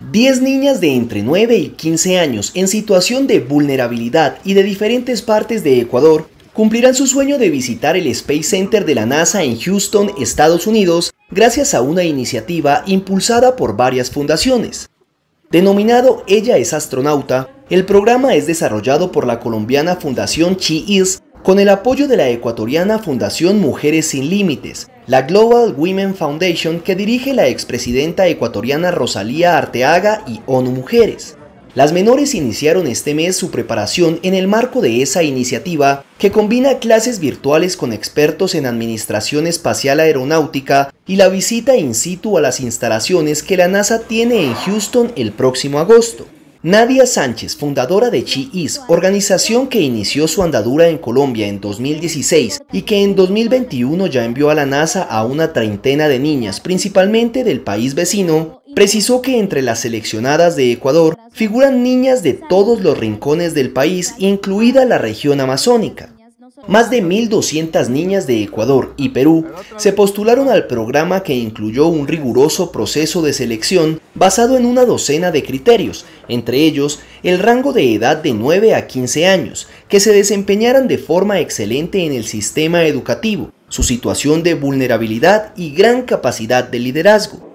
10 niñas de entre 9 y 15 años en situación de vulnerabilidad y de diferentes partes de Ecuador cumplirán su sueño de visitar el Space Center de la NASA en Houston, Estados Unidos, gracias a una iniciativa impulsada por varias fundaciones. Denominado Ella es astronauta, el programa es desarrollado por la colombiana Fundación Chi-Is con el apoyo de la ecuatoriana Fundación Mujeres Sin Límites, la Global Women Foundation que dirige la expresidenta ecuatoriana Rosalía Arteaga y ONU Mujeres. Las menores iniciaron este mes su preparación en el marco de esa iniciativa que combina clases virtuales con expertos en administración espacial aeronáutica y la visita in situ a las instalaciones que la NASA tiene en Houston el próximo agosto. Nadia Sánchez, fundadora de Chi-Is, organización que inició su andadura en Colombia en 2016 y que en 2021 ya envió a la NASA a una treintena de niñas, principalmente del país vecino, precisó que entre las seleccionadas de Ecuador figuran niñas de todos los rincones del país, incluida la región amazónica. Más de 1.200 niñas de Ecuador y Perú se postularon al programa que incluyó un riguroso proceso de selección basado en una docena de criterios, entre ellos el rango de edad de 9 a 15 años, que se desempeñaran de forma excelente en el sistema educativo, su situación de vulnerabilidad y gran capacidad de liderazgo.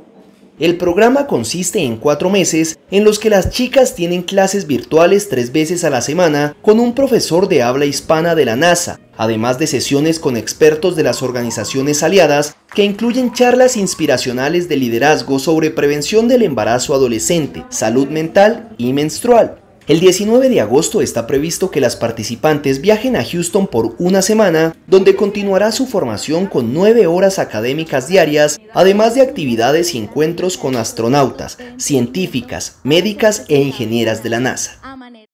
El programa consiste en cuatro meses en los que las chicas tienen clases virtuales tres veces a la semana con un profesor de habla hispana de la NASA, además de sesiones con expertos de las organizaciones aliadas que incluyen charlas inspiracionales de liderazgo sobre prevención del embarazo adolescente, salud mental y menstrual. El 19 de agosto está previsto que las participantes viajen a Houston por una semana, donde continuará su formación con nueve horas académicas diarias, además de actividades y encuentros con astronautas, científicas, médicas e ingenieras de la NASA.